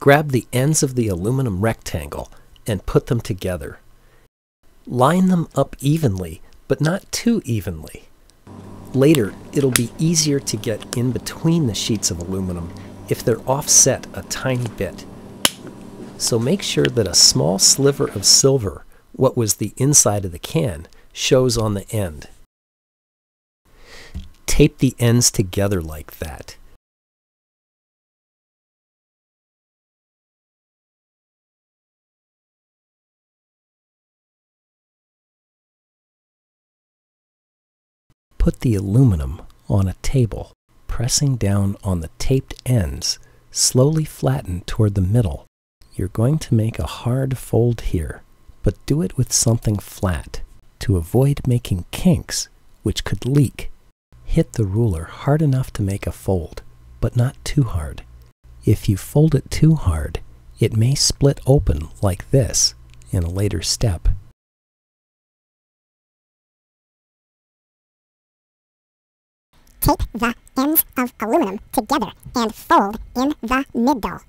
Grab the ends of the aluminum rectangle and put them together. Line them up evenly, but not too evenly. Later, it'll be easier to get in between the sheets of aluminum if they're offset a tiny bit. So make sure that a small sliver of silver, what was the inside of the can, shows on the end. Tape the ends together like that. Put the aluminum on a table, pressing down on the taped ends, slowly flatten toward the middle. You're going to make a hard fold here, but do it with something flat to avoid making kinks, which could leak. Hit the ruler hard enough to make a fold, but not too hard. If you fold it too hard, it may split open like this in a later step. Tape the ends of aluminum together and fold in the middle.